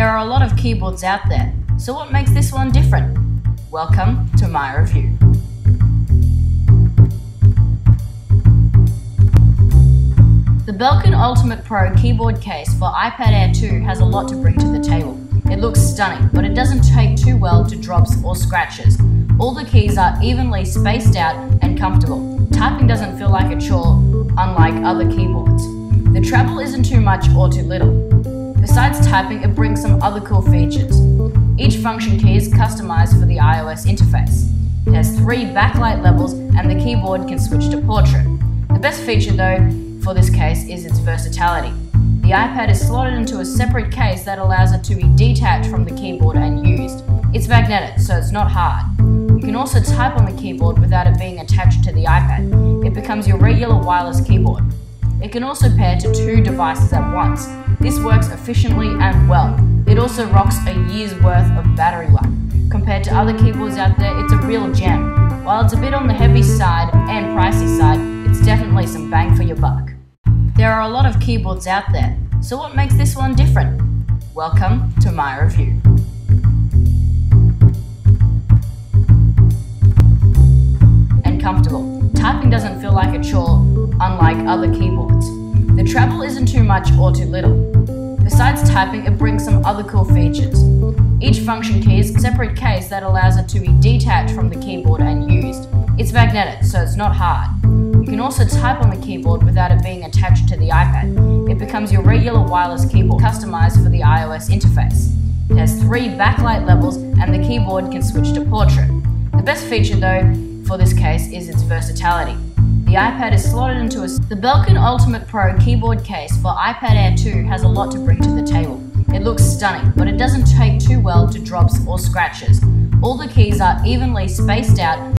There are a lot of keyboards out there, so what makes this one different? Welcome to my review. The Belkin Ultimate Pro keyboard case for iPad Air 2 has a lot to bring to the table. It looks stunning, but it doesn't take too well to drops or scratches. All the keys are evenly spaced out and comfortable. Typing doesn't feel like a chore, unlike other keyboards. The travel isn't too much or too little. Besides typing, it brings some other cool features. Each function key is customized for the iOS interface. It has three backlight levels and the keyboard can switch to portrait. The best feature though for this case is its versatility. The iPad is slotted into a separate case that allows it to be detached from the keyboard and used. It's magnetic, so it's not hard. You can also type on the keyboard without it being attached to the iPad. It becomes your regular wireless keyboard. It can also pair to two devices at once. This works efficiently and well. It also rocks a year's worth of battery life. Compared to other keyboards out there, it's a real gem. While it's a bit on the heavy side and pricey side, it's definitely some bang for your buck. There are a lot of keyboards out there, so what makes this one different? Welcome to my review. Typing doesn't feel like a chore, unlike other keyboards. The travel isn't too much or too little. Besides typing, it brings some other cool features. Each function key is a separate case that allows it to be detached from the keyboard and used. It's magnetic, so it's not hard. You can also type on the keyboard without it being attached to the iPad. It becomes your regular wireless keyboard, customized for the iOS interface. It has three backlight levels and the keyboard can switch to portrait. The best feature though for this case is its versatility. The iPad is slotted into a... The Belkin Ultimate Pro keyboard case for iPad Air 2 has a lot to bring to the table. It looks stunning, but it doesn't take too well to drops or scratches. All the keys are evenly spaced out